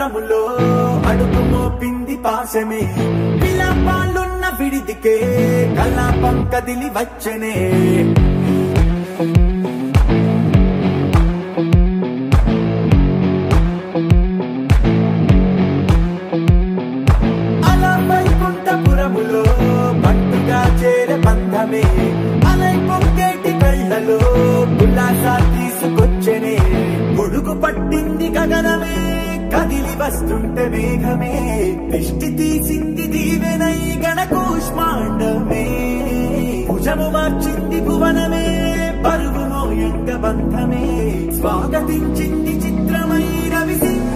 దూరములో అడుగు మోపింది పాశమే. విలాపాలున్న విడిదికే కలాపం కదిలి వచ్చనే. బంధమే. అలై పొంగేటి కళ్ళలో ఉల్లాసా తీసుకొచ్చనే. గొడుగు పట్టింది గగనమే. కదిలి వస్తుంటే మేఘమే. దిష్టి తీసింది దీవెనై గణకూష్మాండమే భుజము మార్చింది భువనమే పరువు మోయంగ బంధమే. స్వాగతించింది చిత్రమై రవిసి